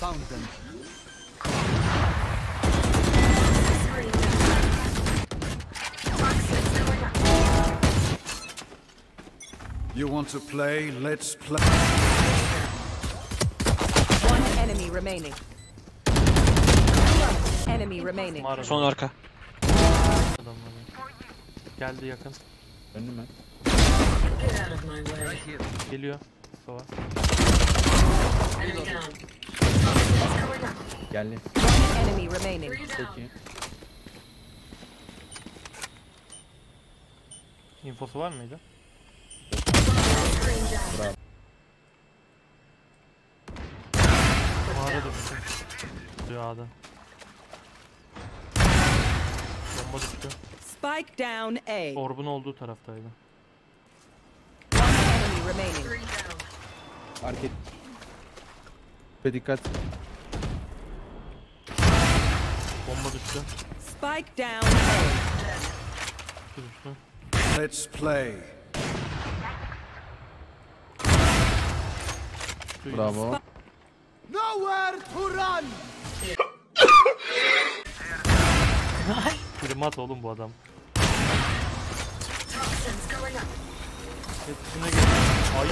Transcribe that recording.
Found them. You want to play? Let's play. One enemy remaining. Enemy remaining. Son arka. Adam Geldi yakın. Önüme. Geliyor. Sova. Geldi. İyi. Infosu var mıydı? Mağara düştü. Rüyada. Bomba düştü. Spike down A. Orb'un olduğu taraftaydı. Arket. Ve dikkat. Düştü. Spike down. Düştü. Let's play. Bravo. Nowhere to run! Primat oğlum bu adam. Hepsine gel. Ay.